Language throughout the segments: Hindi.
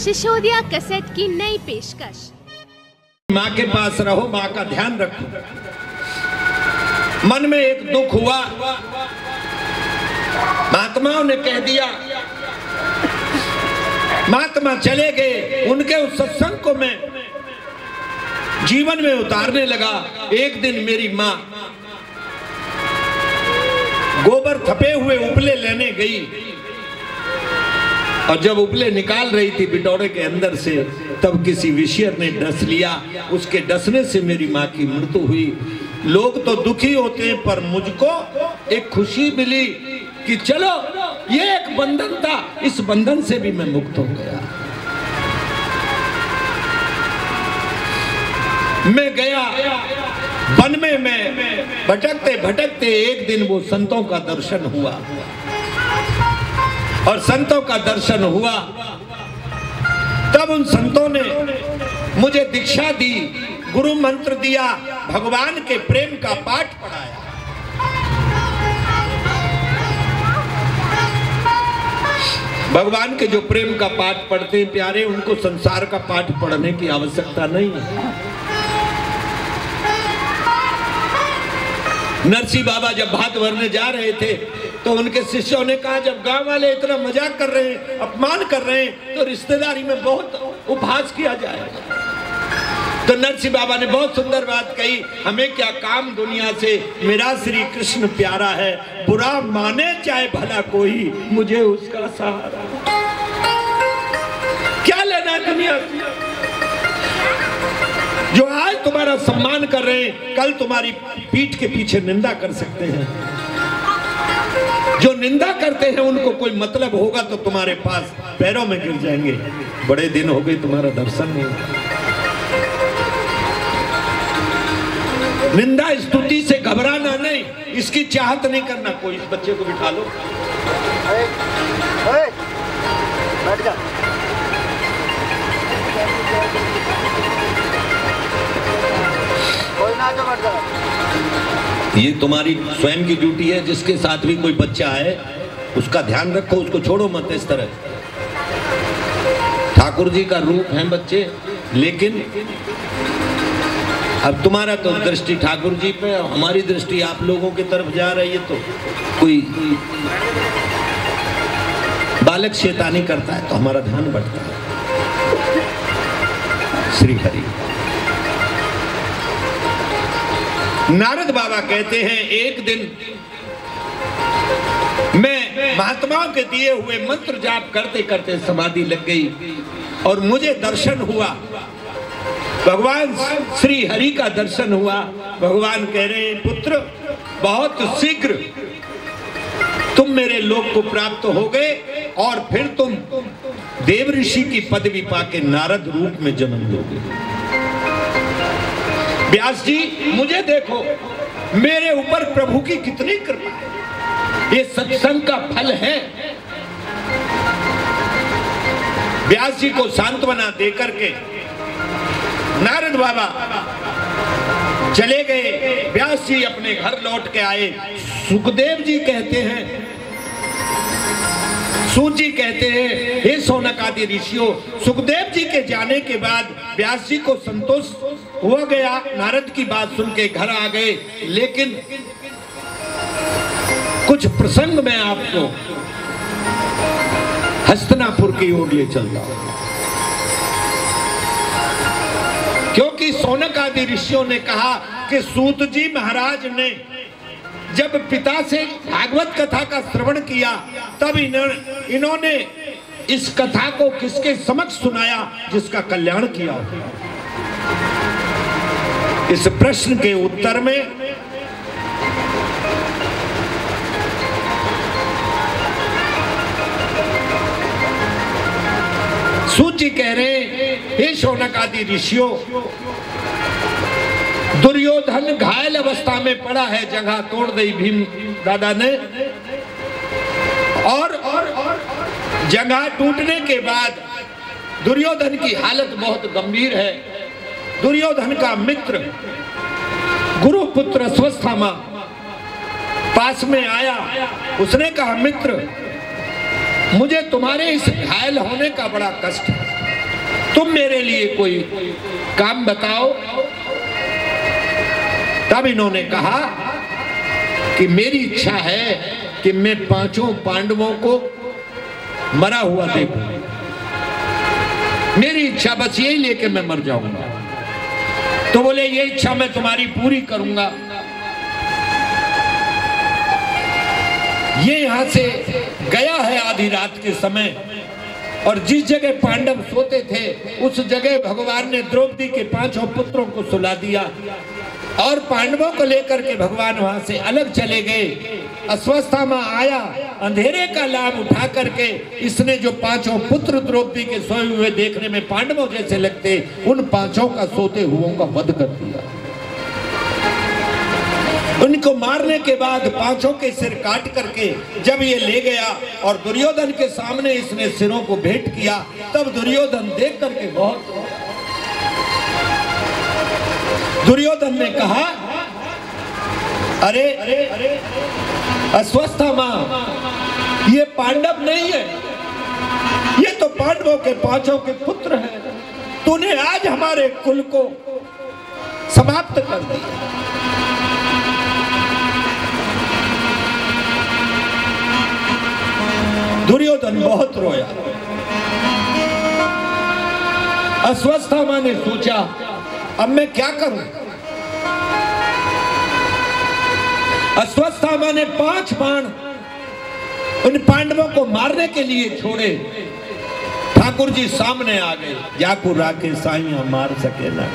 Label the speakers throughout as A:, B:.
A: शिशोदिया कैसेट की नई पेशकश।
B: माँ के पास रहो, माँ का ध्यान रखो। मन में एक दुख हुआ। महात्माओं ने कह दिया, महात्मा चले गए, उनके उस सत्संग को मैं जीवन में उतारने लगा, एक दिन मेरी माँ गोबर थपे हुए उपले लेने गई। और जब उपले निकाल रही थी बिटौरे के अंदर से, तब किसी विषय ने डस लिया। उसके डसने से मेरी माँ की मृत्यु हुई। लोग तो दुखी होते हैं, पर मुझको एक खुशी मिली कि चलो, ये एक बंधन था। इस बंधन से भी मैं मुक्त हो गया। मैं गया। वन में मैं भटकते भटकते एक दिन वो संतों का दर्शन हुआ। और संतों का दर्शन हुआ। तब उन संतों ने मुझे दीक्षा दी, गुरु मंत्र दिया, भगवान के प्रेम का पाठ पढ़ाया। भगवान के जो प्रेम का पाठ पढ़ते हैं, प्यारे, उनको संसार का पाठ पढ़ने की आवश्यकता नहीं है। नरसिंह बाबा जब भात भरने जा रहे थे तो उनके शिष्यों ने कहा, जब गाँव वाले इतना मज़ाक कर रहे हैं, अपमान कर रहे हैं तो रिश्तेदारी में बहुत उपहास किया जाए। तो नरसिंह बाबा ने बहुत सुंदर बात कही, हमें क्या काम दुनिया से? मेरा श्री कृष्ण प्यारा है, बुरा माने चाहे भला कोई, मुझे उसका सहारा। क्या लेना है दुनिया से? जो आज तुम्हारा सम्मान कर रहे हैं, कल तुम्हारी पीठ के पीछे निंदा कर सकते हैं। जो निंदा करते हैं, उनको कोई मतलब होगा तो तुम्हारे पास पैरों में गिर जाएँगे। बड़े दिन हो गए, तुम्हारा दर्शन नहीं। निंदा स्तुति से घबराना नहीं, इसकी चाहत नहीं करना। कोई इस बच्चे को बिठा लो।
C: बैठ जा कोई ना जो बैठ जा
B: ये तुम्हारी स्वयं की ड्यूटी है, जिसके साथ भी कोई बच्चा है, उसका ध्यान रखो, उसको छोड़ो मत इस तरह। ठाकुर जी का रूप है बच्चे, लेकिन अब तुम्हारा तो दृष्टि ठाकुर जी पे, हमारी दृष्टि आप लोगों की तरफ़ जा रही है तो कोई बालक शैतानी करता है तो हमारा ध्यान बढ़ता है श्री हरि। नारद बाबा कहते हैं, एक दिन मैं महात्माओं के दिए हुए मंत्र जाप करते करते समाधि लग गई और मुझे दर्शन हुआ। भगवान श्री हरि का दर्शन हुआ। भगवान कह रहे हैं, पुत्र, बहुत शीघ्र तुम मेरे लोक को प्राप्त हो गए और फिर तुम देव ऋषि की पदवी पाके नारद रूप में जन्म लोगे। व्यास जी, मुझे देखो, मेरे ऊपर प्रभु की कितनी कृपा है। ये सत्संग का फल है। व्यास जी को सांत्वना देकर के नारद बाबा चले गए। व्यास जी अपने घर लौट के आए। सुखदेव जी कहते हैं सूत जी कहते हैं, हे सोनक आदि ऋषियों, सुखदेव जी के जाने के बाद व्यास जी को संतोष हुआ गया, नारद की बात सुन के घर आ गए। लेकिन कुछ प्रसंग में आपको हस्तनापुर की ओर ले चलता हूँ। क्योंकि सोनक आदि ऋषियों ने कहा कि सूत जी महाराज ने जब पिता से भागवत कथा का श्रवण किया, तब इन्होंने इस कथा को किसके समक्ष सुनाया, जिसका कल्याण किया? इस प्रश्न के उत्तर में, सूची कह रहे हे शौनक आदि ऋषियों दुर्योधन घायल अवस्था में पड़ा है, जगह तोड़ दी भीम दादा ने। और और और जगह टूटने के बाद दुर्योधन की हालत बहुत गंभीर है। दुर्योधन का मित्र गुरुपुत्र स्वस्थामा पास में आया। उसने कहा, मित्र, मुझे तुम्हारे इस घायल होने का बड़ा कष्ट है। तुम मेरे लिए कोई काम बताओ। तब इन्होंने कहा कि मेरी इच्छा है कि मैं पाँचों पांडवों को मरा हुआ देखूँ। मेरी इच्छा बस यही लेके मैं मर जाऊँगा। तो बोले, ये इच्छा मैं तुम्हारी पूरी करूँगा। ये यहाँ से गया है आधी रात के समय, और जिस जगह पांडव सोते थे, उस जगह भगवान ने द्रौपदी के पाँचों पुत्रों को सुला दिया। और पांडवों को लेकर के भगवान वहाँ से अलग चले गए। अस्वस्थामा आया, अंधेरे का लाभ उठा करके इसने जो पाँचों पुत्र द्रौपदी के सोए हुए देखने में पांडवों जैसे लगते, उन पाँचों का सोते हुओं का वध कर दिया। उनको मारने के बाद पाँचों के सिर काट करके जब ये ले गया और दुर्योधन के सामने इसने सिरों को भेंट किया, तब दुर्योधन देख करके बहुत दुर्योधन ने कहा, अरे अरे अरे अस्वस्था माँ, ये पांडव नहीं है। ये तो पांडवों के पाँचों के पुत्र हैं। तूने आज हमारे कुल को समाप्त कर दिया। दुर्योधन बहुत रोया। अस्वस्थामा ने सोचा अब मैं क्या करूँ? अस्वस्थामा ने पाँच बाण उन पांडवों को मारने के लिए छोड़े। ठाकुर जी सामने आ गए। जाकू राके साइया मार सके ना।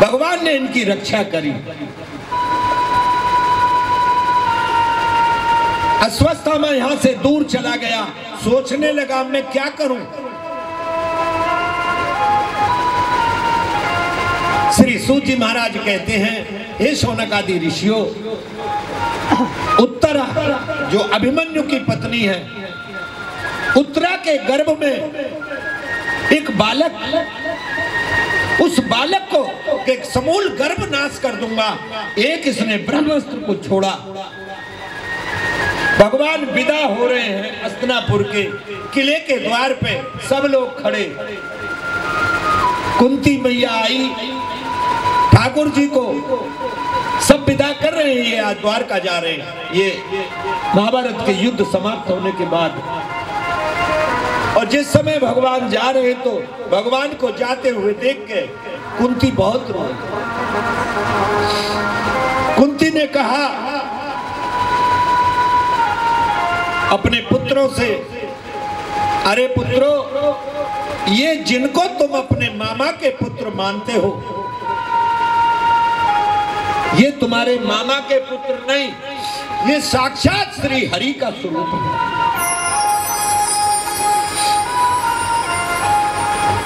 B: भगवान ने इनकी रक्षा करी। अस्वस्थामा यहाँ से दूर चला गया। सोचने लगा मैं क्या करूँ? श्री सूजी महाराज कहते हैं, हे सोनक आदि ऋषियों, उत्तरा, जो अभिमन्यु की पत्नी है, उत्तरा के गर्भ में एक बालक, उस बालक को एक समूल गर्भ नाश कर दूँगा। एक इसने ब्रह्मास्त्र को छोड़ा। भगवान विदा हो रहे हैं अस्तनापुर के किले के द्वार पे सब लोग खड़े। कुंती मैया आई ठाकुर जी को सब विदा कर रहे हैं, ये आज द्वारका जा रहे हैं। ये महाभारत के युद्ध समाप्त होने के बाद। और जिस समय भगवान जा रहे हैं तो भगवान को जाते हुए देख के कुंती बहुत रोई। कुंती ने कहा, अपने पुत्रों से, अरे पुत्रों, ये जिनको तुम अपने मामा के पुत्र मानते हो ये तुम्हारे मामा के पुत्र नहीं, ये साक्षात श्री हरि का स्वरूप है।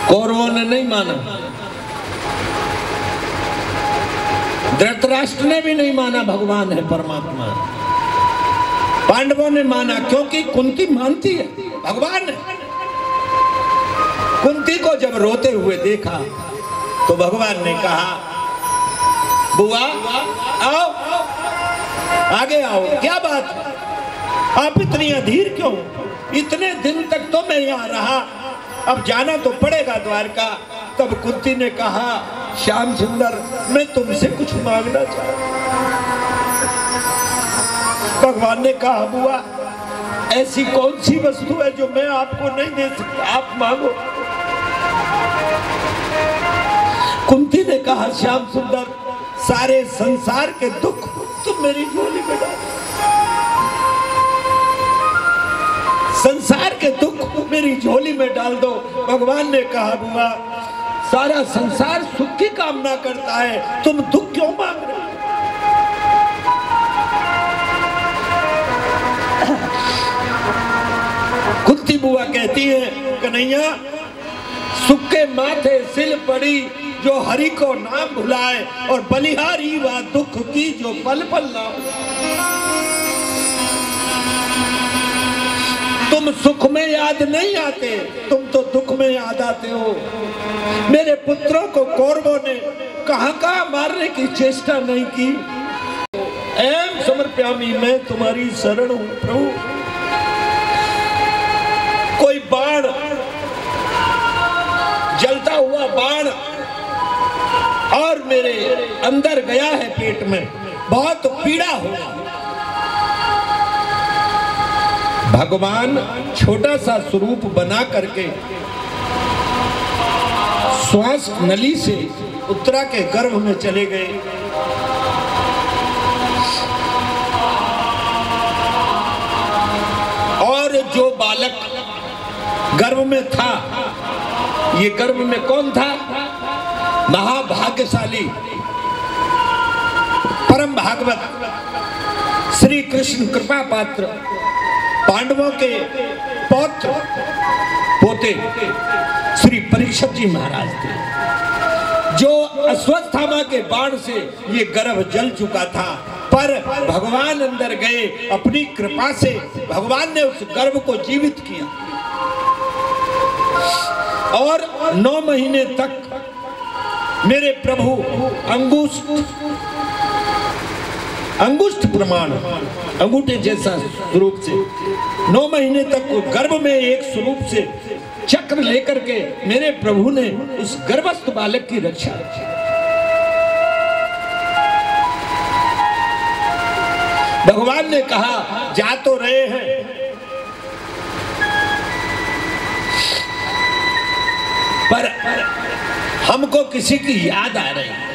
B: कौरवों ने नहीं माना। धृतराष्ट्र ने भी नहीं माना भगवान है परमात्मा। पांडवों ने माना क्योंकि कुंती मानती है, भगवान है। कुंती को जब रोते हुए देखा तो भगवान ने कहा बुआ, आओ, आगे आओ। क्या बात? आप इतनी अधीर क्यों? इतने दिन तक तो मैं यहाँ रहा। अब जाना तो पड़ेगा द्वारका। तब कुंती ने कहा, श्याम सुंदर, मैं तुमसे कुछ मांगना चाहता भगवान ने कहा, बुआ, ऐसी कौन सी वस्तु है जो मैं आपको नहीं दे सकता? आप मांगो। कुंती ने कहा, श्याम सुंदर सारे संसार के दुख तुम मेरी झोली में डालो। संसार के दुख मेरी झोली में डाल दो। भगवान ने कहा, बुआ, सारा संसार सुख की कामना करता है। तुम दुख क्यों मांग रहे हो? कुंती बुआ कहती है, कन्हैया सुख के माथे सिल पड़ी, जो हरि को नाम भुलाए, और बलिहारी व दुख की जो पल पल ना तुम सुख में याद नहीं आते, तुम तो दुख में याद आते हो। मेरे पुत्रों को कौरवों ने कहा कहाँ मारने की चेष्टा नहीं की। एम समर्प्यामी, मैं तुम्हारी शरण हूँ, प्रभु। बाण और मेरे अंदर गया है पेट में, बहुत पीड़ा हो भगवान छोटा सा स्वरूप बना करके श्वास नली से उत्तरा के गर्भ में चले गए। और जो बालक गर्भ में था ये गर्भ में कौन था? महाभाग्यशाली परम भागवत श्री कृष्ण कृपा पात्र पांडवों के पौत्र पोते श्री परीक्षित जी महाराज थे, जो अश्वत्थामा के बाण से ये गर्भ जल चुका था। पर भगवान अंदर गए, अपनी कृपा से भगवान ने उस गर्भ को जीवित किया। और नौ महीने तक मेरे प्रभु अंगुष्ठ अंगुष्ठ प्रमाण, अंगूठे जैसा स्वरूप से, नौ महीने तक गर्भ में एक स्वरूप से चक्र लेकर के मेरे प्रभु ने उस गर्भस्थ बालक की रक्षा की। भगवान ने कहा, जा तो रहे हैं पर हमको किसी की याद आ रही है।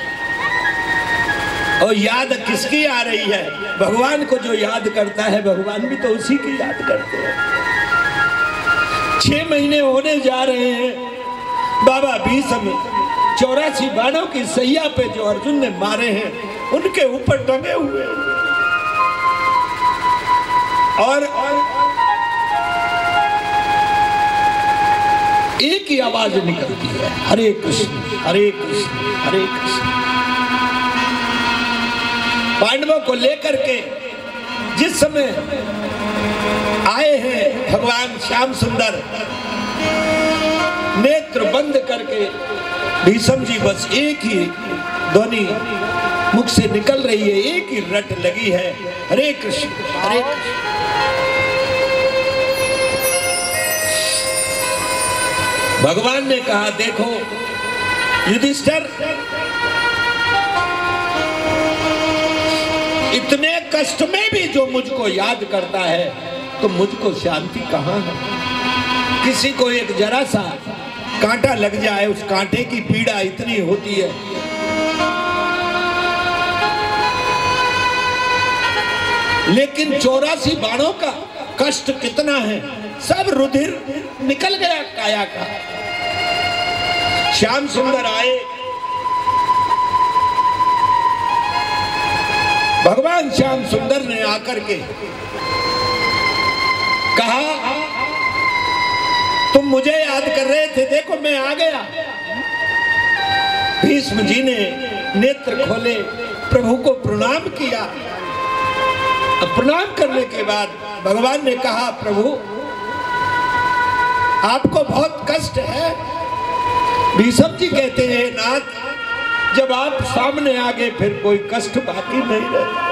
B: और याद किसकी आ रही है? भगवान को जो याद करता है, भगवान भी तो उसी की याद करते हैं। छह महीने होने जा रहे हैं। बाबा भीषम चौरासी बाणों की सैया पे जो अर्जुन ने मारे हैं, उनके ऊपर टंगे हुए हैं। और एक ही आवाज़ निकलती है। हरे कृष्ण हरे कृष्ण हरे कृष्ण। पांडवों को लेकर के जिस समय आए हैं भगवान श्याम सुंदर, नेत्र बंद करके भीषम जी बस एक ही ध्वनि मुख से निकल रही है, एक ही रट लगी है। हरे कृष्ण हरे कृष्ण। भगवान ने कहा, देखो, युधिष्ठर, इतने कष्ट में भी जो मुझको याद करता है तो मुझको शांति कहाँ है? किसी को एक जरा सा कांटा लग जाए, उस कांटे की पीड़ा इतनी होती है। लेकिन चौरासी बाणों का कष्ट कितना है? सब रुधिर निकल गया काया का। श्याम सुंदर आए। भगवान श्याम सुंदर ने आकर के कहा, तुम मुझे याद कर रहे थे, देखो मैं आ गया। भीष्म जी ने नेत्र खोले, प्रभु को प्रणाम किया। प्रणाम करने के बाद भगवान ने कहा, प्रभु आपको बहुत कष्ट है। भीष्म जी कहते हैं नाथ, जब आप सामने आ गए, फिर कोई कष्ट बाकी नहीं रहे।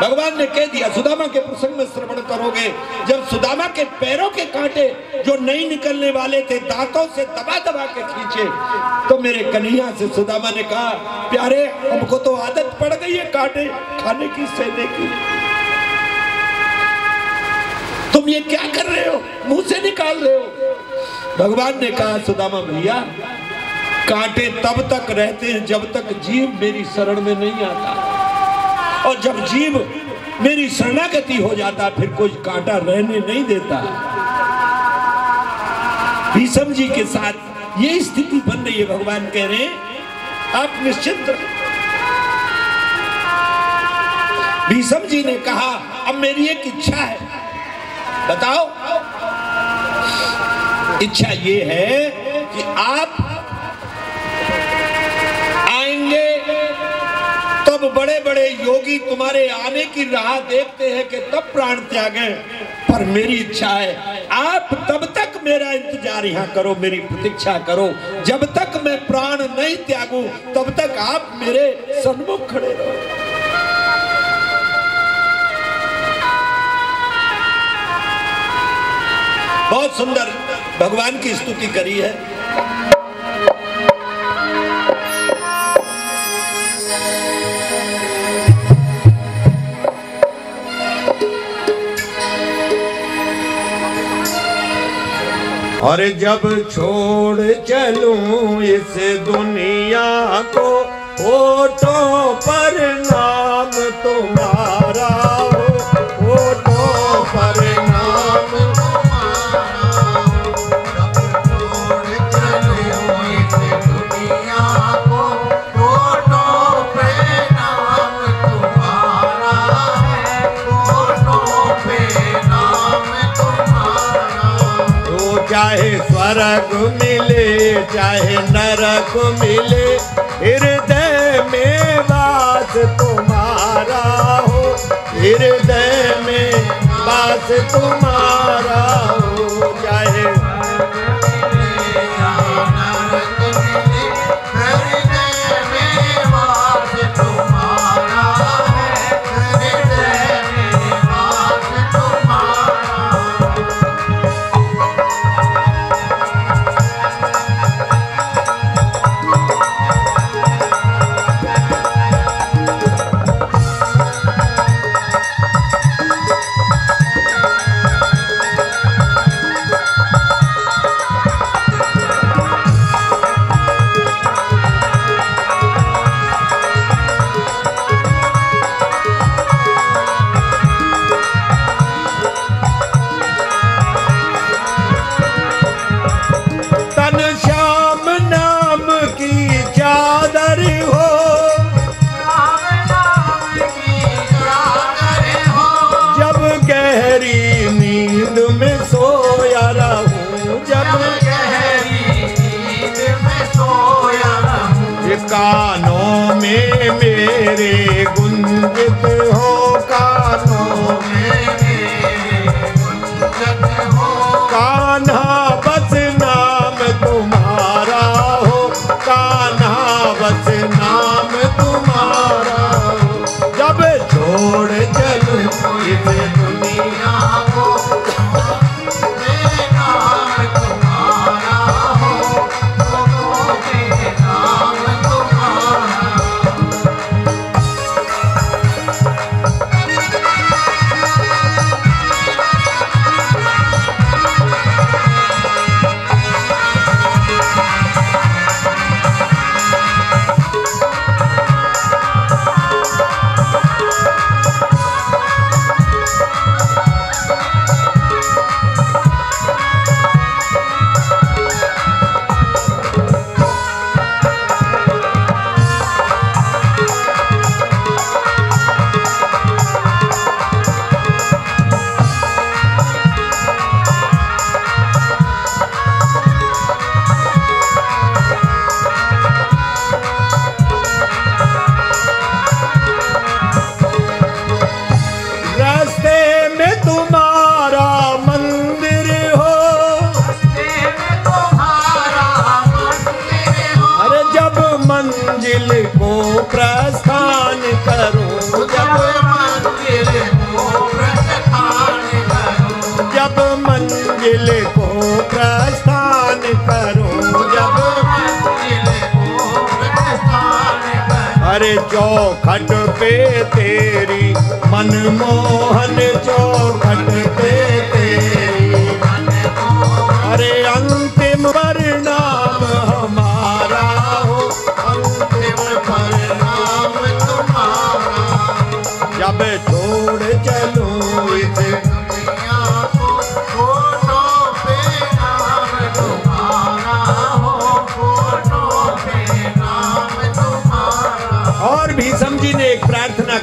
B: भगवान ने कह दिया, सुदामा के प्रसंग में श्रवण करोगे। जब सुदामा के पैरों के कांटे जो नहीं निकलने वाले थे, दांतों से दबा दबा के खींचे तो मेरे कन्हैया से सुदामा ने कहा, प्यारे, हमको तो आदत पड़ गई है कांटे खाने की, सहने की। तुम ये क्या कर रहे हो? मुँह से निकाल रहे हो। भगवान ने कहा, सुदामा भैया, कांटे तब तक रहते हैं जब तक जीव मेरी शरण में नहीं आता। और जब जीव मेरी शरणागति हो जाता, फिर कोई कांटा रहने नहीं देता। भीषम जी के साथ ये स्थिति बन रही है, भगवान कह रहे हैं, आप निश्चिंत भीषम जी ने कहा, अब मेरी एक इच्छा है। बताओ। इच्छा ये है कि आप आएँगे, तब बड़े बड़े योगी तुम्हारे आने की राह देखते हैं कि तब प्राण त्यागे। पर मेरी इच्छा है, आप तब तक मेरा इंतज़ार यहाँ करो, मेरी प्रतीक्षा करो। जब तक मैं प्राण नहीं त्यागू, तब तक आप मेरे सन्मुख खड़े रहो। बहुत सुंदर भगवान की स्तुति करी है। और जब छोड़ चलूँ इस दुनिया को ओटो पर नाम तुम्हारा स्वर्ग मिले, चाहे नरक मिले, हृदय में बात तुम्हारा हो। हृदय में बात तुम्हारा हो, चाहे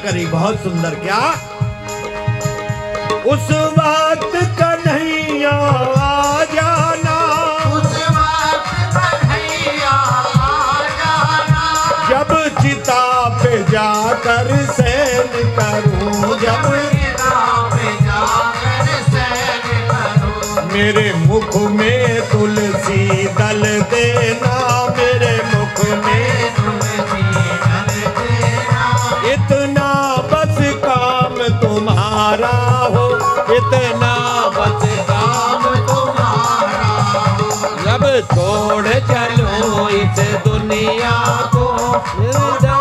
B: करी बहुत सुंदर क्या? उस वक्त कन्हैया आ जाना। जब चिता पे जाकर सैन करूँ जब मेरे मुख में तुलसी दल देना। दुनिया को।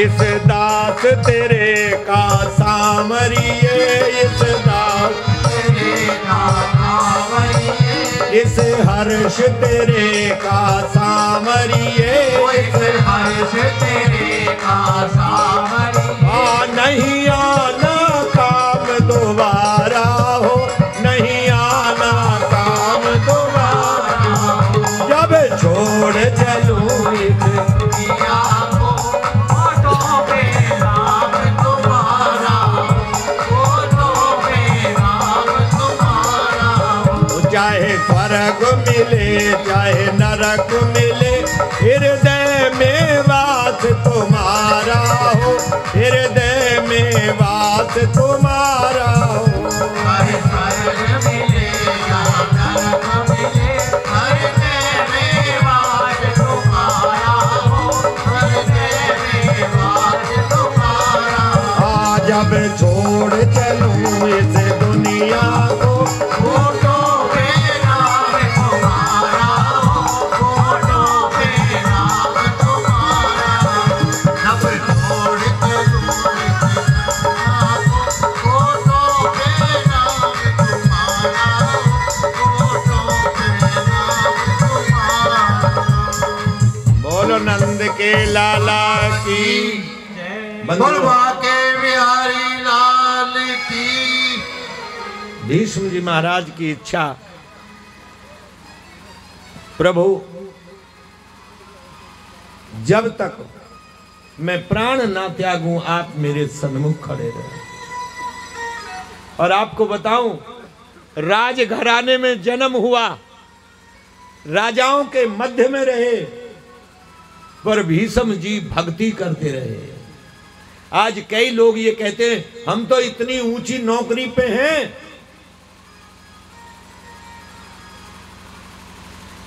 B: इस दास तेरे का सामरिए इस दास
D: तेरे नामावलिए
B: इस हर्ष तेरे का सामरिए
D: इस हर्ष तेरे का सावरिए
B: आ नहीं आना मिले चाहे नरक मिले। हृदय में वास तुम्हारा हो। हृदय में वास तुम्हारा नंद के लाला की।
D: बलवा के बिहारी लाल की।
B: भीष्म जी महाराज की इच्छा। प्रभु जब तक मैं प्राण ना त्यागू आप मेरे सन्मुख खड़े रहे। और आपको बताऊँ राजघराने में जन्म हुआ। राजाओं के मध्य में रहे। पर भीष्म जी भक्ति करते रहे। आज कई लोग ये कहते हैं, हम तो इतनी ऊँची नौकरी पे हैं।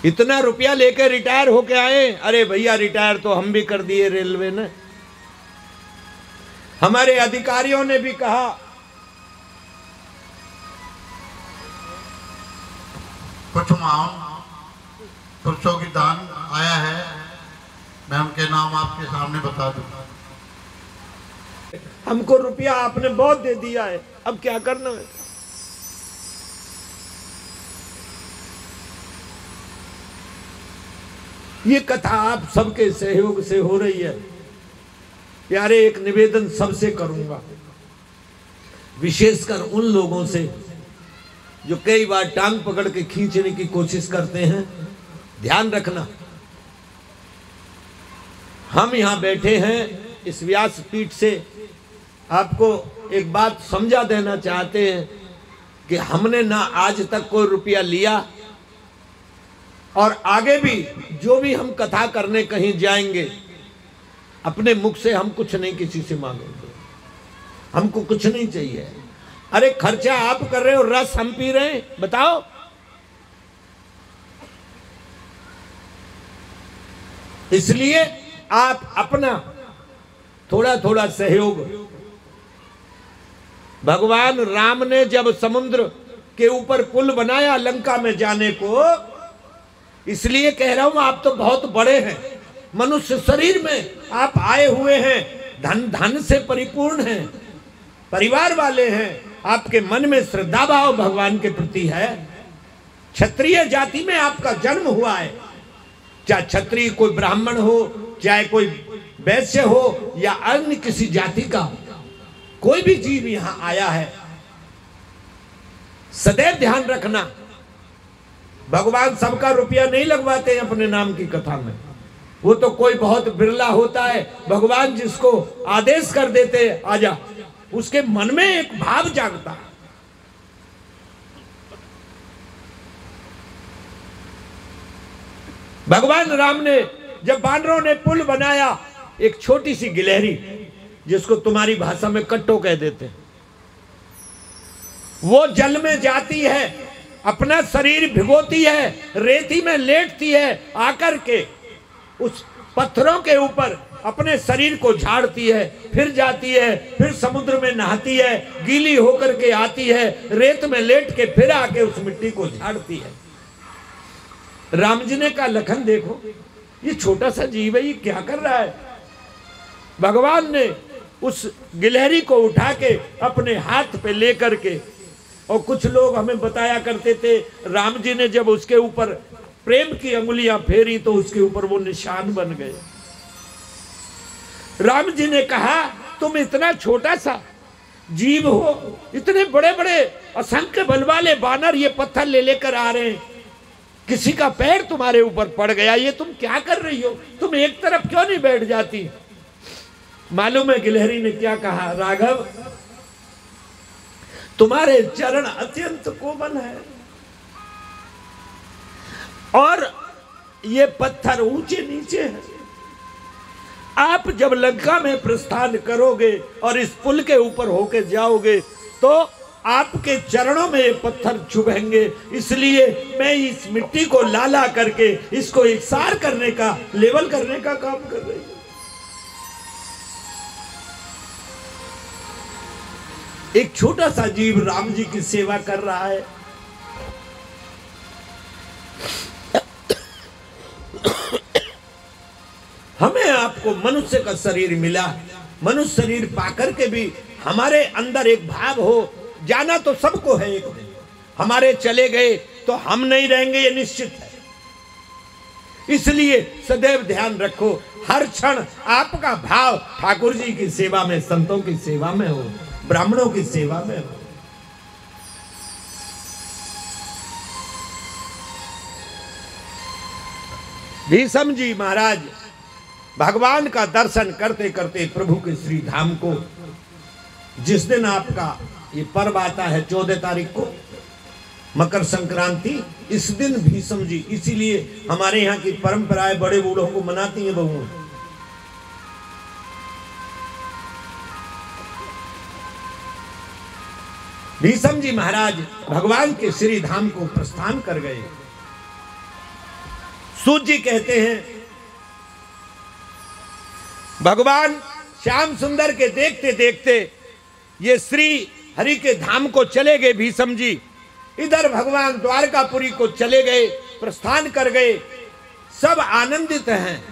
B: इतना रुपया लेकर रिटायर होके आए, अरे भैया रिटायर तो हम भी कर दिए रेलवे ने। हमारे अधिकारियों ने भी कहा,
D: कुछ माउन पुरुषों की दान आया है। मैं उनके नाम आपके सामने बता दूँगा।
B: हमको रुपया आपने बहुत दे दिया है। अब क्या करना है? ये कथा आप सबके सहयोग से हो रही है। प्यारे, एक निवेदन सबसे करूँगा। विशेषकर उन लोगों से जो कई बार टांग पकड़ के खींचने की कोशिश करते हैं। ध्यान रखना हम यहाँ बैठे हैं, इस व्यास पीठ से। आपको एक बात समझा देना चाहते हैं कि हमने ना आज तक कोई रुपया लिया, और आगे भी जो भी हम कथा करने कहीं जाएँगे, अपने मुख से हम कुछ नहीं किसी से मांगेंगे। हमको कुछ नहीं चाहिए। अरे खर्चा आप कर रहे हो रस हम पी रहे हैं, बताओ। इसलिए आप अपना थोड़ा थोड़ा सहयोग। भगवान राम ने जब समुद्र के ऊपर पुल बनाया लंका में जाने को, इसलिए कह रहा हूँ, आप तो बहुत बड़े हैं। मनुष्य शरीर में आप आए हुए हैं, धन धन से परिपूर्ण हैं। परिवार वाले हैं, आपके मन में श्रद्धा भाव भगवान के प्रति है। क्षत्रिय जाति में आपका जन्म हुआ है। चाहे क्षत्रिय कोई ब्राह्मण हो चाहे कोई वैश्य हो या अन्य किसी जाति का हो कोई भी जीव यहाँ आया है, सदैव ध्यान रखना। भगवान सबका रुपया नहीं लगवाते अपने नाम की कथा में। वो तो कोई बहुत बिरला होता है, भगवान जिसको आदेश कर देते आजा। उसके मन में एक भाव जागता है। भगवान राम ने जब बानरों ने पुल बनाया, एक छोटी सी गिलहरी, जिसको तुम्हारी भाषा में कट्टो कह देते वो जल में जाती है, अपना शरीर भिगोती है, रेती में लेटती है, आकर के उस पत्थरों के ऊपर अपने शरीर को झाड़ती है, फिर जाती है, फिर समुद्र में नहाती है, गीली होकर के आती है, रेत में लेट के फिर आके उस मिट्टी को झाड़ती है। राम जी ने का लखन देखो ये छोटा सा जीव है, ये क्या कर रहा है? भगवान ने उस गिलहरी को उठा के अपने हाथ पे लेकर के, और कुछ लोग हमें बताया करते थे, राम जी ने जब उसके ऊपर प्रेम की अंगुलियाँ फेरी तो उसके ऊपर वो निशान बन गए। राम जी ने कहा, तुम इतना छोटा सा जीव हो, इतने बड़े बड़े असंख्य बल वाले बानर ये पत्थर ले लेकर आ रहे हैं। किसी का पैर तुम्हारे ऊपर पड़ गया, ये तुम क्या कर रही हो? तुम एक तरफ़ क्यों नहीं बैठ जाती? मालूम है गिलहरी ने क्या कहा, राघव, तुम्हारे चरण अत्यंत कोमल है। और ये पत्थर ऊँचे नीचे है। आप जब लंका में प्रस्थान करोगे और इस पुल के ऊपर होके जाओगे तो आपके चरणों में ये पत्थर चुभेंगे। इसलिए मैं इस मिट्टी को लाला करके इसको एकसार करने का, लेवल करने का काम कर रही हूँ। एक छोटा सा जीव राम जी की सेवा कर रहा है। हमें आपको मनुष्य का शरीर मिला। मनुष्य शरीर पाकर के भी हमारे अंदर एक भाव हो। जाना तो सबको है एक। दिन हमारे चले गए तो हम नहीं रहेंगे, ये निश्चित है। इसलिए सदैव ध्यान रखो, हर क्षण आपका भाव ठाकुर जी की सेवा में, संतों की सेवा में हो, ब्राह्मणों की सेवा में हो। भीषम जी महाराज, भगवान का दर्शन करते करते प्रभु के श्री धाम को, जिस दिन आपका ये पर्व आता है चौदह तारीख को। मकर संक्रांति, इस दिन भीषम जी इसीलिए हमारे यहाँ की परंपराएँ बड़े बूढ़ों को मनाती हैं बहुओं। भीषम जी महाराज, भगवान के श्री धाम को प्रस्थान कर गए। सूत जी कहते हैं, भगवान श्याम सुंदर के देखते देखते ये श्री हरि के धाम को चले गए भीषम जी इधर भगवान द्वारकापुरी को चले गए, प्रस्थान कर गए। सब आनंदित हैं।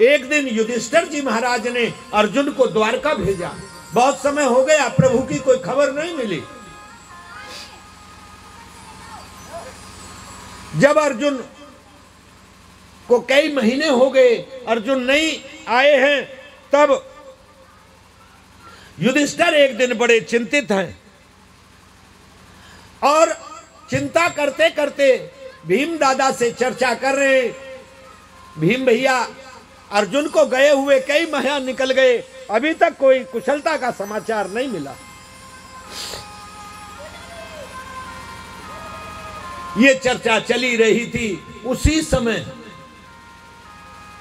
B: एक दिन युधिष्ठर जी महाराज ने अर्जुन को द्वारका भेजा। बहुत समय हो गया, प्रभु की कोई खबर नहीं मिली। जब अर्जुन को कई महीने हो गए, अर्जुन नहीं आए हैं, तब युधिष्ठर एक दिन बड़े चिंतित हैं और चिंता करते करते भीम दादा से चर्चा कर रहे। भीम भैया अर्जुन को गए हुए कई महीना निकल गए। अभी तक कोई कुशलता का समाचार नहीं मिला। ये चर्चा चली रही थी उसी समय।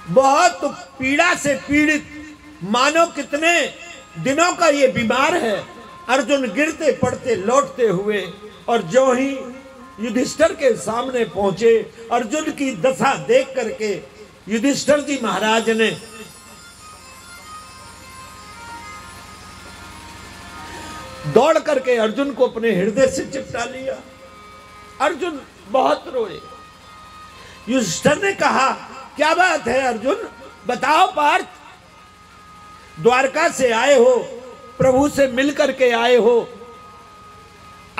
B: बहुत पीड़ा से पीड़ित मानो कितने दिनों का ये बीमार है। अर्जुन गिरते, पड़ते, लौटते हुए और जो ही युधिष्ठर के सामने पहुँचे, अर्जुन की दशा देख करके युधिष्ठर जी महाराज ने दौड़ करके अर्जुन को अपने हृदय से चिपटा लिया। अर्जुन बहुत रोए। युधिष्ठर ने कहा, क्या बात है अर्जुन? बताओ पार्थ द्वारका से आए हो, प्रभु से मिल करके आए हो,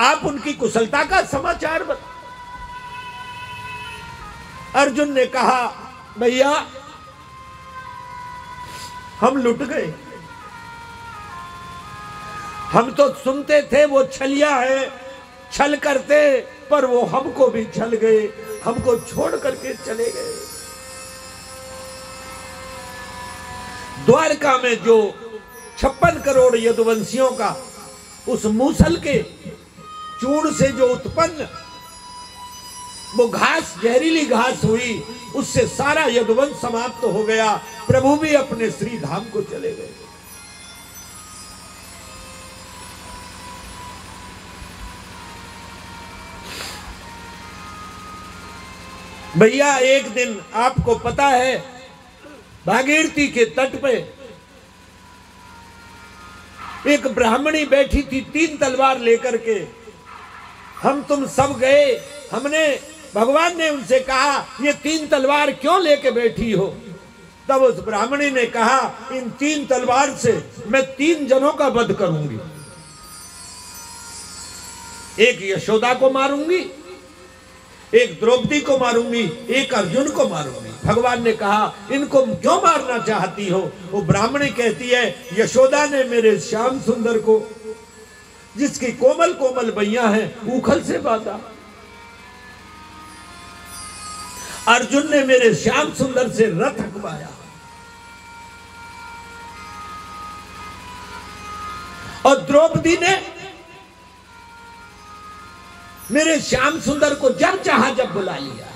B: आप उनकी कुशलता का समाचार बता। अर्जुन ने कहा, भैया, हम लुट गए। हम तो सुनते थे वो छलिया है, छल करते, पर वो हमको भी छल गए, हमको छोड़ करके चले गए। द्वारका में जो छप्पन करोड़ यदुवंशियों का उस मूसल के चूर्ण से जो उत्पन्न वो घास, जहरीली घास हुई, उससे सारा यदुवंश समाप्त तो हो गया। प्रभु भी अपने श्री धाम को चले गए। भैया, एक दिन आपको पता है भागीरथी के तट पे एक ब्राह्मणी बैठी थी, तीन तलवार लेकर के। हम तुम सब गए, हमने, भगवान ने उनसे कहा, ये तीन तलवार क्यों लेके बैठी हो? तब उस ब्राह्मणी ने कहा, इन तीन तलवार से मैं तीन जनों का वध करूँगी। एक यशोदा को मारूँगी एक द्रौपदी को मारूँगी, एक अर्जुन को मारूँगी। भगवान ने कहा, इनको क्यों मारना चाहती हो? वो ब्राह्मणी कहती है, यशोदा ने मेरे श्याम सुंदर को, जिसकी कोमल कोमल बैया है, उखल से बांधा। अर्जुन ने मेरे श्याम सुंदर से रथ हकवाया और द्रौपदी ने मेरे श्याम सुंदर को जब चाहा जब बुला लिया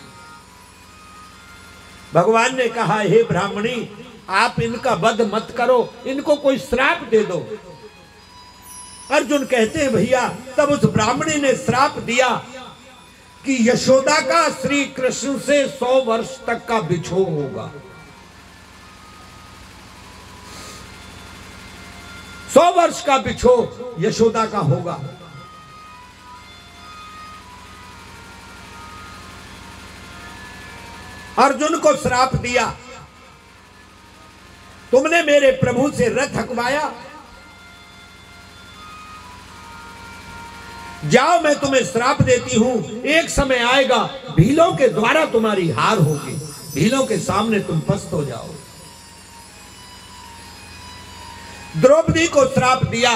B: भगवान ने कहा, हे ब्राह्मणी, आप इनका वध मत करो, इनको कोई श्राप दे दो। अर्जुन कहते हैं, भैया, तब उस ब्राह्मणी ने श्राप दिया कि यशोदा का श्री कृष्ण से सौ वर्ष तक का बिछोह होगा। सौ वर्ष का बिछोह यशोदा का होगा। अर्जुन को श्राप दिया। तुमने मेरे प्रभु से रथ हकवाया। जाओ, मैं तुम्हें श्राप देती हूँ। एक समय आएगा, भीलों के द्वारा तुम्हारी हार होगी। भीलों के सामने तुम पस्त हो जाओ। द्रौपदी को श्राप दिया,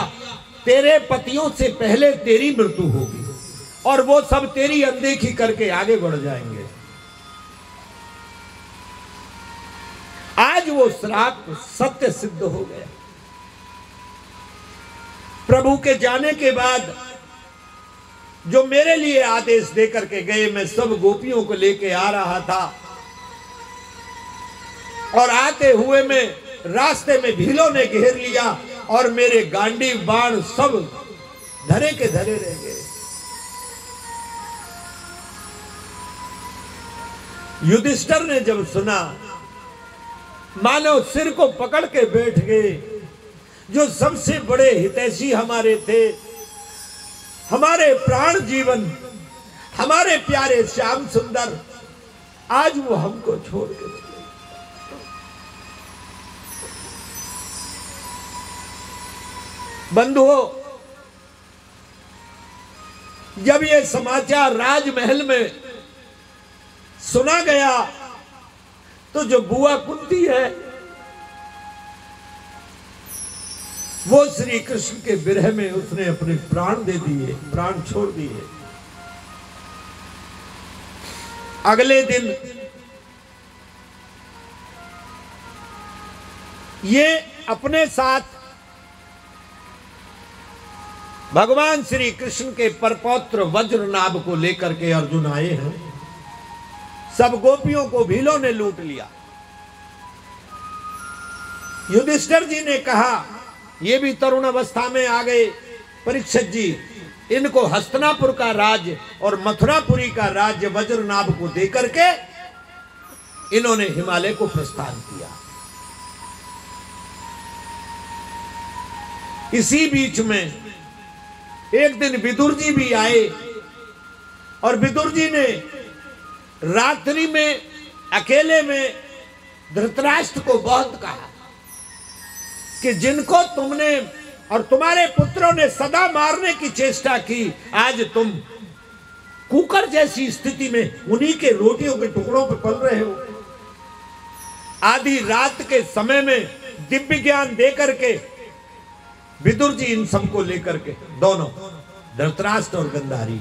B: तेरे पतियों से पहले तेरी मृत्यु होगी, और वो सब तेरी अनदेखी करके आगे बढ़ जाएँगे। आज वो श्राप सत्य सिद्ध हो गया। प्रभु के जाने के बाद जो मेरे लिए आदेश देकर के गए, मैं सब गोपियों को लेके आ रहा था। और आते हुए में रास्ते में भीलों ने घेर लिया और मेरे गांडी बाण सब धरे के धरे रह गए। युधिष्ठर ने जब सुना मानव सिर को पकड़ के बैठ गए। जो सबसे बड़े हितैषी हमारे थे, हमारे प्राण जीवन, हमारे प्यारे श्याम सुंदर, आज वो हमको छोड़ के चले बंधुओं, जब ये समाचार राजमहल में सुना गया तो जो बुआ कुंती है, वो श्री कृष्ण के विरह में उसने अपने प्राण दे दिए, प्राण छोड़ दिए। अगले दिन ये अपने साथ भगवान श्री कृष्ण के परपौत्र वज्रनाभ को लेकर के अर्जुन आए हैं। सब गोपियों को भीलों ने लूट लिया। युधिष्ठर जी ने कहा, ये भी तरुण अवस्था में आ गए। परीक्षित जी, इनको हस्तनापुर का राज्य और मथुरापुरी का राज्य वज्रनाभ को देकर के इन्होंने हिमालय को प्रस्थान किया। इसी बीच में एक दिन विदुर जी भी आए और विदुर जी ने रात्रि में, अकेले में धृतराष्ट्र को बहुत कहा कि जिनको तुमने और तुम्हारे पुत्रों ने सदा मारने की चेष्टा की, आज तुम कुकर जैसी स्थिति में उन्हीं के रोटियों के टुकड़ों पर पल रहे हो। आधी रात के समय में दिव्य ज्ञान दे करके विदुर जी इन सबको लेकर के, दोनों, धृतराष्ट्र और गंधारी।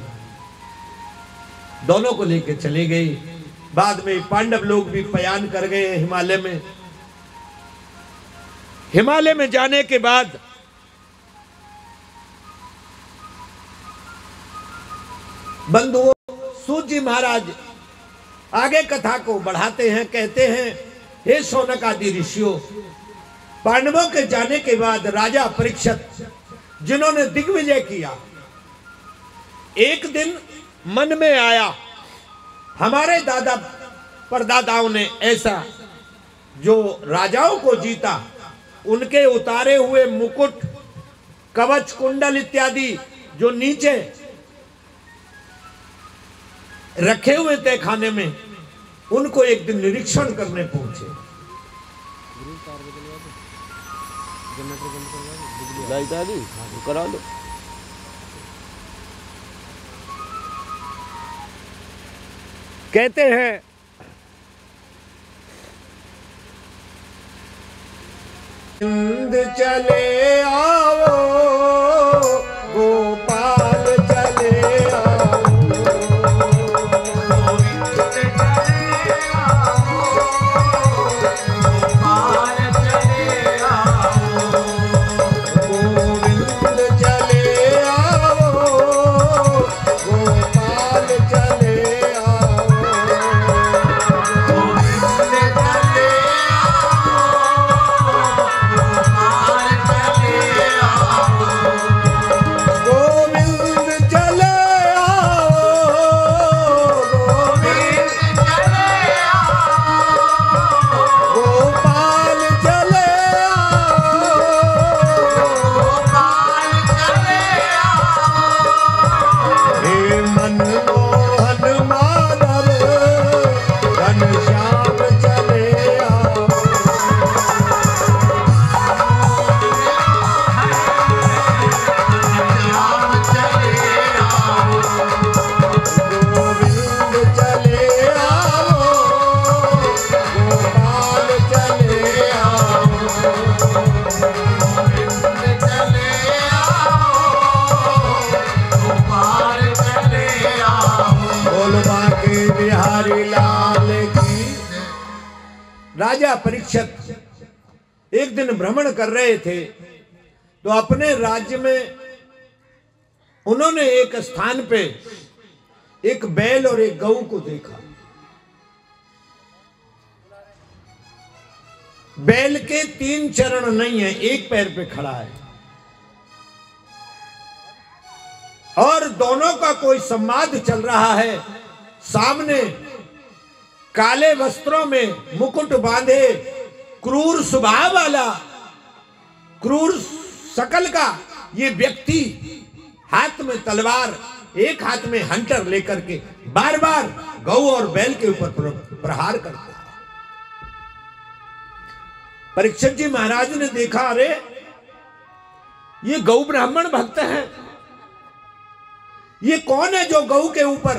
B: दोनों को लेकर चले गए बाद में पांडव लोग भी पयान कर गए हिमालय में। हिमालय में जाने के बाद बंधुओं, सूजी महाराज आगे कथा को बढ़ाते हैं, कहते हैं, हे सोनक आदि ऋषियों, पांडवों के जाने के बाद राजा परीक्षित, जिन्होंने दिग्विजय किया, एक दिन मन में आया। हमारे दादा परदादाओं ने ऐसा जो राजाओं को जीता, उनके उतारे हुए मुकुट, कवच, कुंडल इत्यादि जो नीचे रखे हुए थे खाने में, उनको एक दिन निरीक्षण करने पहुँचे।
C: गई? करा
B: कहते हैं हिंद चले आओ गोपाल चले रहे थे तो अपने राज्य में उन्होंने एक स्थान पे एक बैल और एक गऊ को देखा। बैल के तीन चरण नहीं है, एक पैर पे खड़ा है। और दोनों का कोई संवाद चल रहा है, सामने काले वस्त्रों में मुकुट बांधे, क्रूर स्वभाव वाला क्रूर शकल का ये व्यक्ति हाथ में तलवार, एक हाथ में हंटर लेकर के बार बार गौ और बैल के ऊपर प्रहार करता परीक्षित जी महाराज ने देखा, अरे, ये गौ ब्राह्मण भक्त है। ये कौन है जो गऊ के ऊपर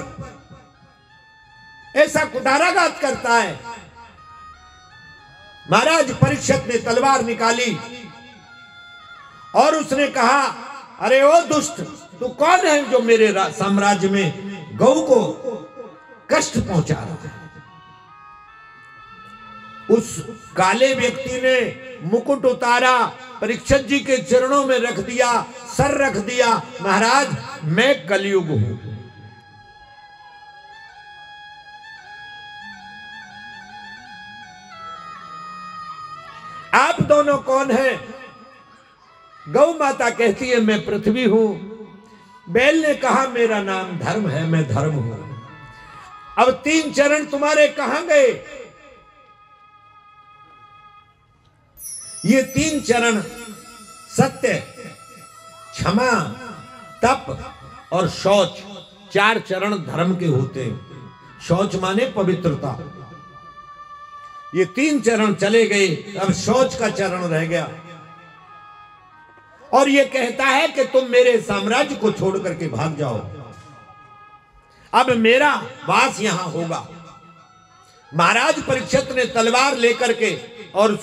B: ऐसा कुटाराघात करता है? महाराज परीक्षक ने तलवार निकाली और उसने कहा, अरे ओ दुष्ट, तू कौन है जो मेरे साम्राज्य में गौ को कष्ट पहुँचा रहा है? उस काले व्यक्ति ने मुकुट उतारा, परीक्षित जी के चरणों में रख दिया, सर रख दिया, महाराज, मैं कलयुग हूँ। आप दोनों कौन हैं? गौ माता कहती है, मैं पृथ्वी हूँ। बैल ने कहा, मेरा नाम धर्म है, मैं धर्म हूँ। अब तीन चरण तुम्हारे कहाँ गए? ये तीन चरण सत्य, क्षमा, तप और शौच, चार चरण धर्म के होते हैं। शौच माने पवित्रता। ये तीन चरण चले गए, अब शौच का चरण रह गया। और ये कहता है कि तुम मेरे साम्राज्य को छोड़ करके भाग जाओ। अब मेरा वास यहाँ होगा। महाराज परीक्षित ने तलवार लेकर के और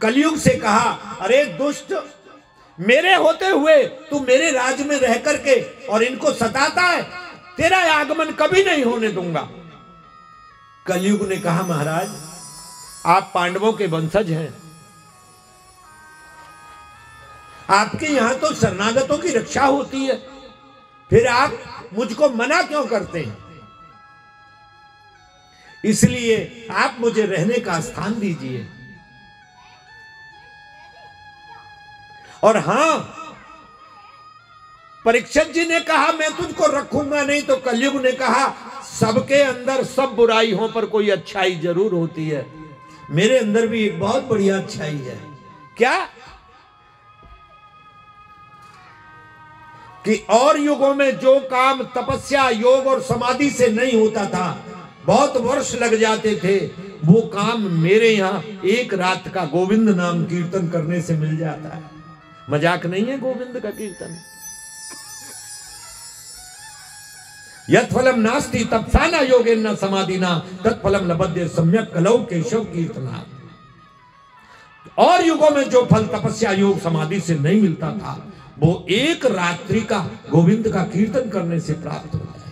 B: कलयुग से कहा, अरे दुष्ट, मेरे होते हुए तू मेरे राज में रह करके और इनको सताता है, तेरा आगमन कभी नहीं होने दूँगा। कलयुग ने कहा, महाराज, आप पांडवों के वंशज हैं। आपके यहाँ तो शरणागतों की रक्षा होती है। फिर आप मुझको मना क्यों करते हैं? इसलिए आप मुझे रहने का स्थान दीजिए। और हाँ, परीक्षक जी ने कहा, मैं तुझको रखूँगा नहीं। तो कलयुग ने कहा, सबके अंदर सब बुराई हो पर कोई अच्छाई ज़रूर होती है। मेरे अंदर भी एक बहुत बढ़िया अच्छाई है। क्या? कि और युगों में जो काम तपस्या, योग और समाधि से नहीं होता था, बहुत वर्ष लग जाते थे। वो काम मेरे यहाँ एक रात का गोविंद नाम कीर्तन करने से मिल जाता है। मज़ाक नहीं है गोविंद का कीर्तन? यथ फलम नास्ति तत्साना योगे न समाधि ना तत्फलम लबद्य सम्यक कलौ केशव कीर्तना। और युगों में जो फल तपस्या, योग, समाधि से नहीं मिलता था वो एक रात्रि का गोविंद का कीर्तन करने से प्राप्त हो जाएगा।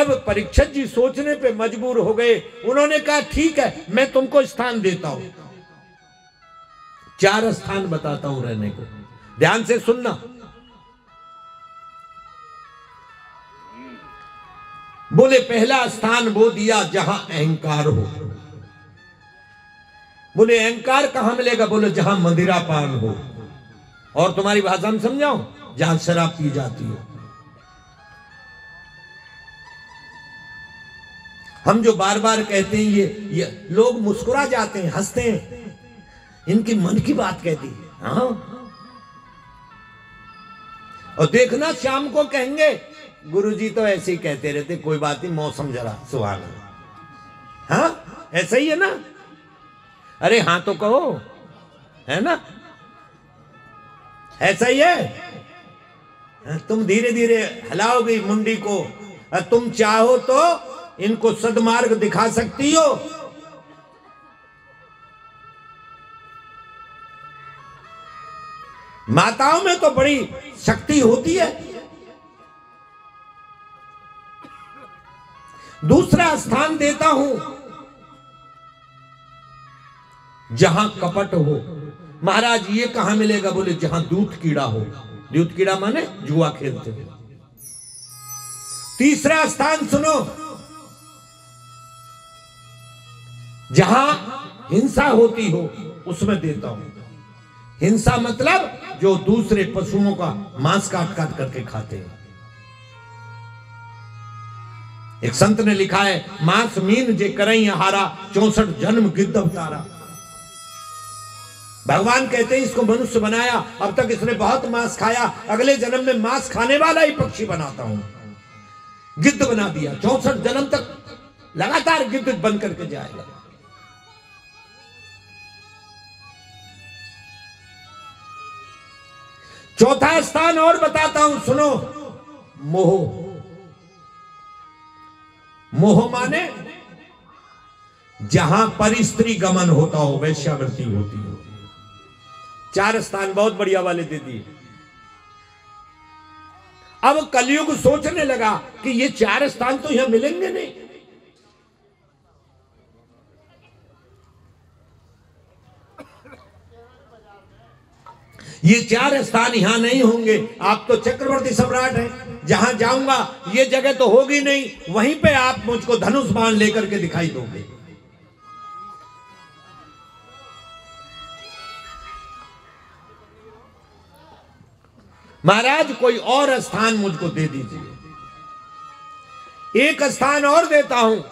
B: अब परीक्षक जी सोचने पे मजबूर हो गए। उन्होंने कहा, ठीक है, मैं तुमको स्थान देता हूँ। चार स्थान बताता हूँ रहने को। ध्यान से सुनना। बोले, पहला स्थान वो दिया जहाँ अहंकार हो। बोले, अहंकार कहाँ मिलेगा? बोले, जहाँ मदिरा पान हो। और तुम्हारी भाषा में समझाओ जहाँ शराब पी जाती हो। हम जो बार बार कहते हैं ये, ये लोग मुस्कुरा जाते हैं हँसते हैं। इनकी मन की बात कहती है। हाँ। और देखना शाम को कहेंगे गुरुजी तो ऐसे ही कहते रहते कोई बात नहीं मौसम जरा सुहाना हाँ? ऐसा ही है ना? अरे हाँ तो कहो है ना? ऐसा ही है। तुम धीरे धीरे हिलाओगी मुंडी को। तुम चाहो तो इनको सदमार्ग दिखा सकती हो। माताओं में तो बड़ी शक्ति होती है। दूसरा स्थान देता हूँ, जहाँ कपट हो। महाराज, ये कहा मिलेगा? बोले, जहाँ दूध कीड़ा हो। दूध कीड़ा माने जुआ खेलते हो। तीसरा स्थान सुनो। जहाँ हिंसा होती हो, उसमें देता हूँ। हिंसा मतलब जो दूसरे पशुओं का मांस काट काट करके खाते हैं। एक संत ने लिखा है, मांस मीन जे करई हारा, चौसठ जन्म गिद्ध अवतारा। भगवान कहते हैं, इसको मनुष्य बनाया, अब तक इसने बहुत मांस खाया, अगले जन्म में मांस खाने वाला ही पक्षी बनाता हूँ। गिद्ध बना दिया, चौसठ जन्म तक लगातार गिद्ध बन करके जाएगा। चौथा स्थान और बताता हूँ, सुनो, मोह। मोह माने, जहाँ पर स्त्री गमन होता हो, वैश्यावृत्ति होती चार स्थान बहुत बढ़िया वाले दे दिए। अब कलयुग सोचने लगा कि ये चार स्थान तो यहाँ मिलेंगे नहीं। ये चार स्थान यहाँ नहीं होंगे। आप तो चक्रवर्ती सम्राट हैं। जहाँ जाऊँगा, ये जगह तो होगी नहीं। वहीं पे आप मुझको धनुष बाण लेकर के दिखाई दोगे। महाराज, कोई और स्थान मुझको दे दीजिए। एक स्थान और देता हूँ।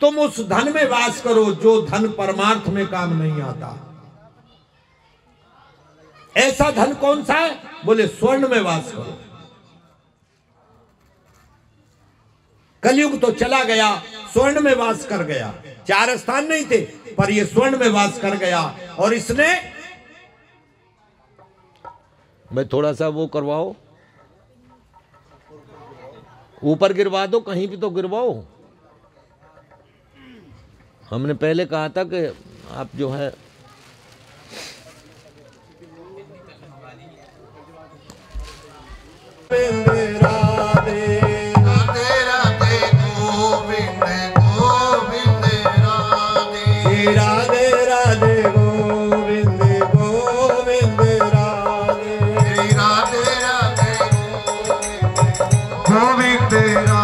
B: तुम उस धन में वास करो जो धन परमार्थ में काम नहीं आता। ऐसा धन कौन सा है? बोले, स्वर्ण में वास करो। कलयुग तो चला गया, स्वर्ण में वास कर गया। चार स्थान नहीं थे, पर ये स्वर्ण में वास कर गया। और इसने
C: मैं थोड़ा सा वो करवाओ। ऊपर गिरवा दो, कहीं भी तो गिरवाओ। हमने पहले कहा था कि आप जो है,
D: मेरा गोविंद राधे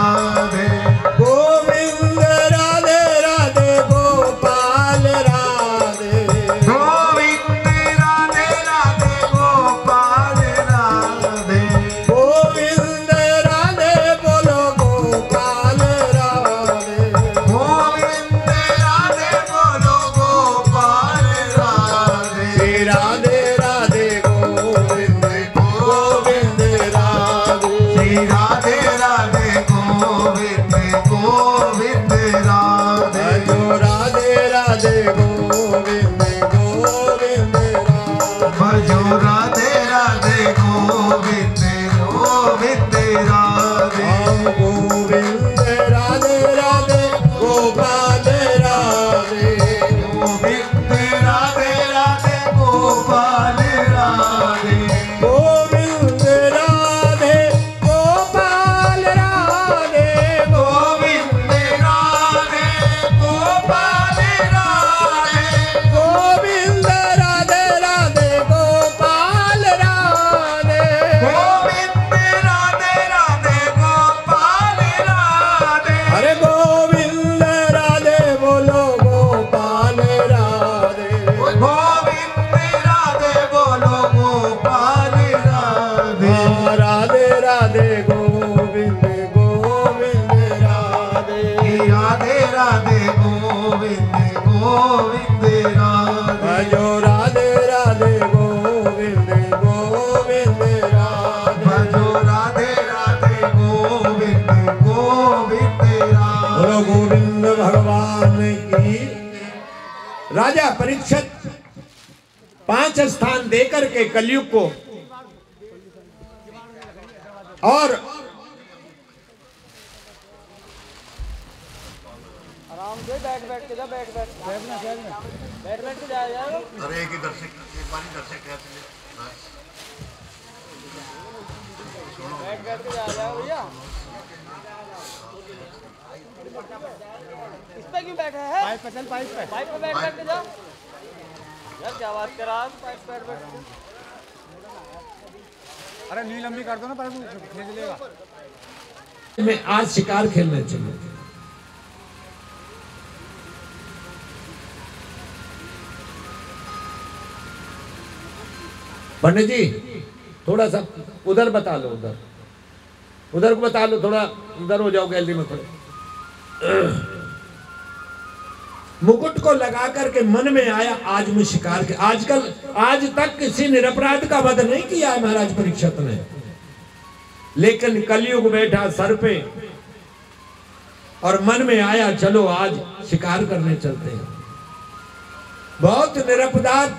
B: परीक्षित पाँच स्थान देकर के कलयुग को और
E: आराम से बैठ बैठ के जा बैठ बैठ। बैठना बैठना। बैठ बैठ के जा यार
D: अरे एक ही दर्शक एक बारी दर्शक कहते हैं
E: बैठ बैठ के जा जा भैया। इस पे क्यों बैठा है? पाइप पे चल पाइप पे। पाइप पे बैठ बैठ के जा यार क्या बात कर है?
F: अरे नी लंबी कर दो ना खींच लेगा।
B: में आज शिकार खेलने चले। पंडित जी थोड़ा सा उधर बता लो उधर। उधर को बता लो थोड़ा उधर हो जाओ गैलरी में थोड़े। मुकुट को लगा करके मन में आया, आज मैं शिकार के आजकल, आज तक किसी निरपराध का वध नहीं किया है महाराज परीक्षित ने। लेकिन कलयुग बैठा सर पे और मन में आया, चलो आज शिकार करने चलते हैं। बहुत निरपराध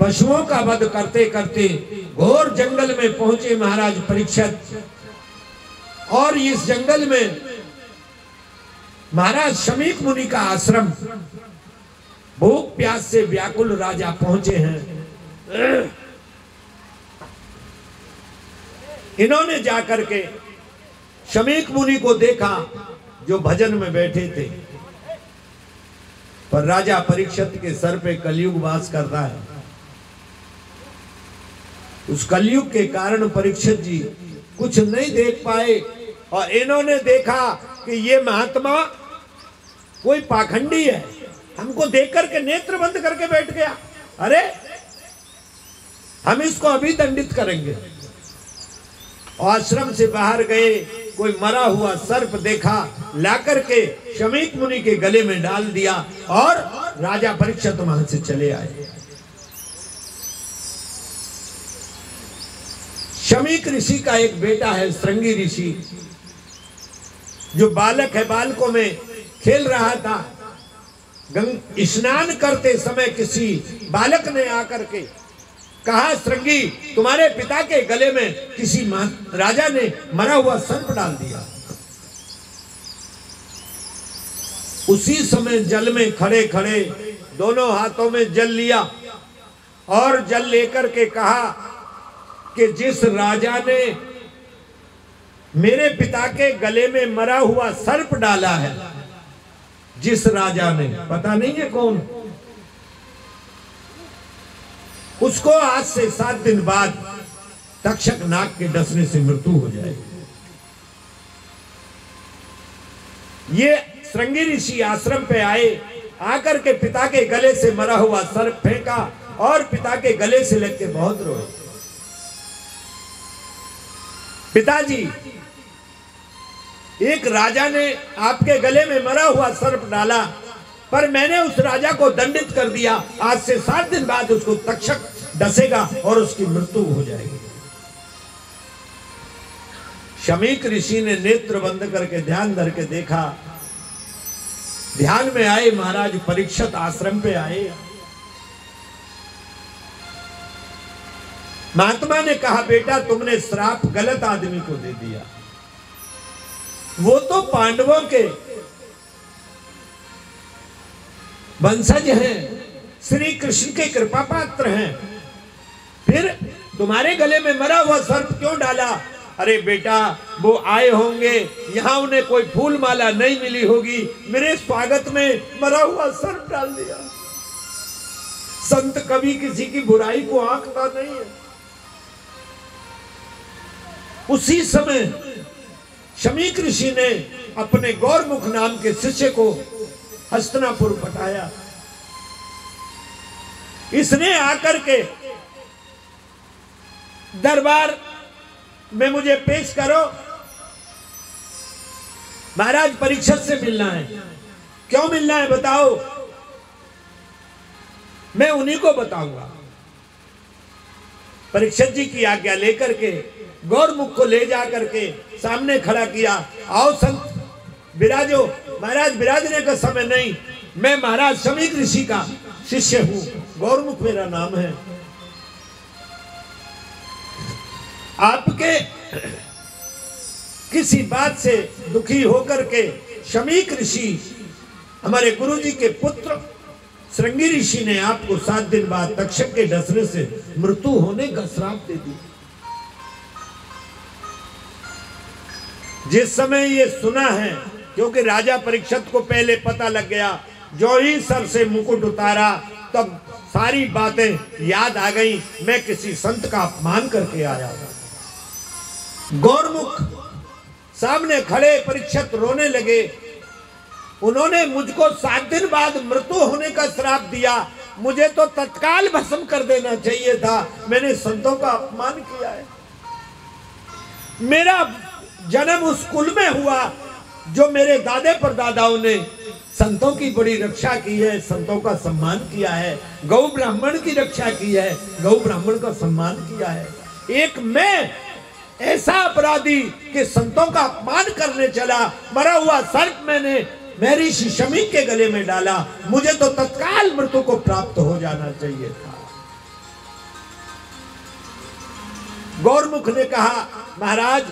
B: पशुओं का वध करते करते घोर जंगल में पहुँचे महाराज परीक्षित और इस जंगल में महाराज शमीक मुनि का आश्रम भूख प्यास से व्याकुल राजा पहुँचे हैं। इन्होंने जाकर के शमीक मुनि को देखा, जो भजन में बैठे थे। पर राजा परीक्षित के सर पे कलयुग वास करता है। उस कलयुग के कारण परीक्षित जी कुछ नहीं देख पाए, और इन्होंने देखा कि ये महात्मा कोई पाखंडी है। हमको देख करके नेत्र बंद करके बैठ गया। अरे, हम इसको अभी दंडित करेंगे। आश्रम से बाहर गए, कोई मरा हुआ सर्प देखा लाकर के शमीक मुनि के गले में डाल दिया और राजा परीक्षित वहाँ से चले आए। शमीक ऋषि का एक बेटा है, श्रृंगी ऋषि, जो बालक है बालकों में खेल रहा था। स्नान करते समय किसी बालक ने आकर के कहा श्रृंगी तुम्हारे पिता के गले में किसी राजा ने मरा हुआ सर्प डाल दिया। उसी समय जल में खड़े खड़े दोनों हाथों में जल लिया और जल लेकर के कहा कि जिस राजा ने मेरे पिता के गले में मरा हुआ सर्प डाला है जिस राजा ने, पता नहीं है कौन? उसको आज से सात दिन बाद तक्षक नाग के डसने से मृत्यु हो जाएगी। ये श्रृंगी ऋषि आश्रम पे आए, आकर के पिता के गले से मरा हुआ सर फेंका और पिता के गले से लग के बहुत रोए। पिताजी एक राजा ने आपके गले में मरा हुआ सर्प डाला, पर मैंने उस राजा को दंडित कर दिया। आज से सात दिन बाद उसको तक्षक डसेगा और उसकी मृत्यु हो जाएगी। शमीक ऋषि ने नेत्र बंद करके ध्यान धर के देखा। ध्यान में आए, महाराज परीक्षित आश्रम पे आए। महात्मा ने कहा, बेटा, तुमने श्राप गलत आदमी को दे दिया। वो तो पांडवों के वंशज हैं। श्री कृष्ण के कृपा पात्र हैं। फिर तुम्हारे गले में मरा हुआ सर्प क्यों डाला? अरे बेटा, वो आए होंगे। यहाँ उन्हें कोई फूल माला नहीं मिली होगी। मेरे स्वागत में मरा हुआ सर्प डाल दिया। संत कभी किसी की बुराई को आंकता नहीं है। उसी समय शमीक ऋषि ने अपने गौरमुख नाम के शिष्य को हस्तनापुर पटाया। इसने आकर के दरबार में मुझे पेश करो। महाराज, परीक्षा से मिलना है। क्यों मिलना है बताओ। मैं उन्हीं को बताऊँगा। परीक्षक जी की आज्ञा लेकर के गौरमुख को ले जा करके सामने खड़ा किया। आओ संत विराजो महाराज विराजने का समय नहीं। मैं महाराज समीक ऋषि का शिष्य हूँ। गौरमुख मेरा नाम है। आपके किसी बात से दुखी होकर के शमीक ऋषि, हमारे गुरुजी के पुत्र श्रृंगी ऋषि ने आपको सात दिन बाद तक्षक के डसने से मृत्यु होने का श्राप दे दिया। जिस समय ये सुना है, क्योंकि राजा परीक्षित को पहले पता लग गया, जो ही सर से मुकुट उतारा, तब सारी बातें याद आ गई। मैं किसी संत का अपमान करके आया गौरमुख सामने खड़े परीक्षित रोने लगे। उन्होंने मुझको सात दिन बाद मृत्यु होने का श्राप दिया। मुझे तो तत्काल भस्म कर देना चाहिए था। मैंने संतों का अपमान किया है। मेरा जन्म उस कुल में हुआ जो मेरे दादे परदादाओं ने संतों की बड़ी रक्षा की है, संतों का सम्मान किया है, गौ ब्राह्मण की रक्षा की है, गौ ब्राह्मण का सम्मान किया है। एक मैं ऐसा अपराधी कि संतों का अपमान करने चला, मरा हुआ सर्प मैंने मेरी शमी के गले में डाला, मुझे तो तत्काल मृत्यु को प्राप्त हो जाना चाहिए था। गौरमुख ने कहा, महाराज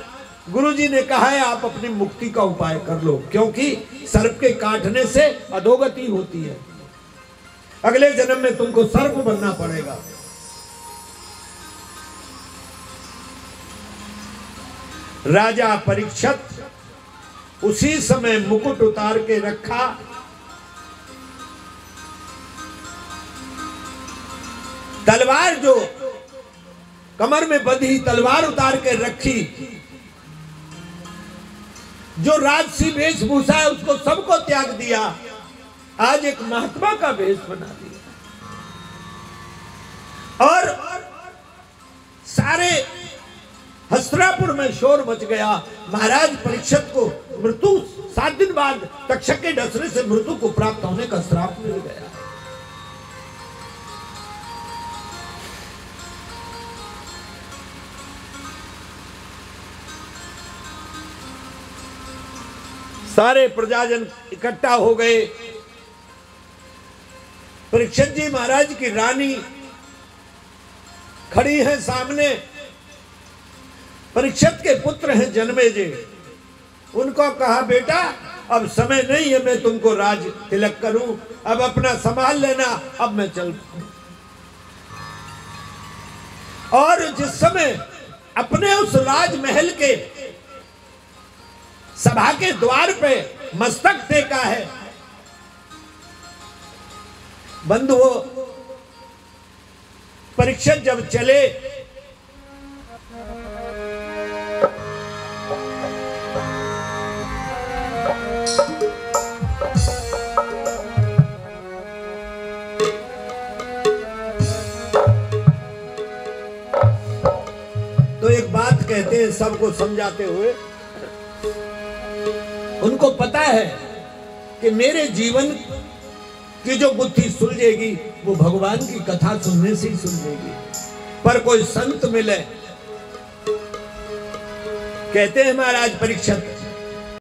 B: गुरुजी ने कहा है, आप अपनी मुक्ति का उपाय कर लो, क्योंकि सर्प के काटने से अधोगति होती है। अगले जन्म में तुमको सर्प बनना पड़ेगा। राजा परीक्षित उसी समय मुकुट उतार के रखा। तलवार जो कमर में बंधी, तलवार उतार के रखी जो राजसी वेशभूषा है, उसको सबको त्याग दिया। आज एक महात्मा का वेश बना दिया। और सारे हस्त्रापुर में शोर मच गया। महाराज परीक्षक को मृत्यु, सात दिन बाद तक्षक के डसरे से मृत्यु को प्राप्त होने का श्राप मिल गया। सारे प्रजाजन इकट्ठा हो गए। परीक्षित जी महाराज की रानी खड़ी है सामने। परीक्षित के पुत्र हैं जन्मे जी। उनको कहा, बेटा, अब समय नहीं है, मैं तुमको राज तिलक करूँ। अब अपना संभाल लेना, अब मैं चल और जिस समय अपने उस राजमहल के सभा के द्वार पे मस्तक टेका है। बंधुओं परीक्षक जब चले तो एक बात कहते हैं, सबको समझाते हुए उनको पता है कि मेरे जीवन की जो बुद्धि सुलझेगी वो भगवान की कथा सुनने से ही सुलझेगी पर कोई संत मिले, कहते हैं महाराज परीक्षक